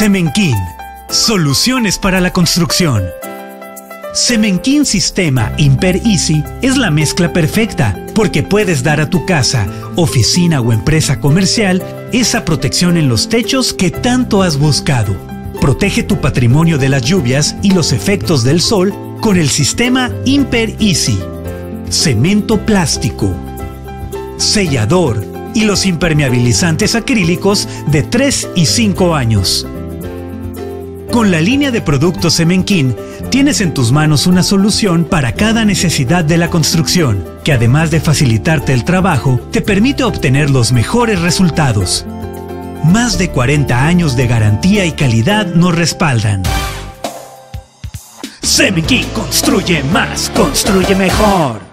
Semenquín. Soluciones para la construcción. Semenquín Sistema Imper Easy es la mezcla perfecta porque puedes dar a tu casa, oficina o empresa comercial esa protección en los techos que tanto has buscado. Protege tu patrimonio de las lluvias y los efectos del sol con el sistema Imper Easy. Cemento plástico, sellador y los impermeabilizantes acrílicos de 3 y 5 años. Con la línea de productos Semenquín, tienes en tus manos una solución para cada necesidad de la construcción, que además de facilitarte el trabajo, te permite obtener los mejores resultados. Más de 40 años de garantía y calidad nos respaldan. Semenquín construye más, construye mejor.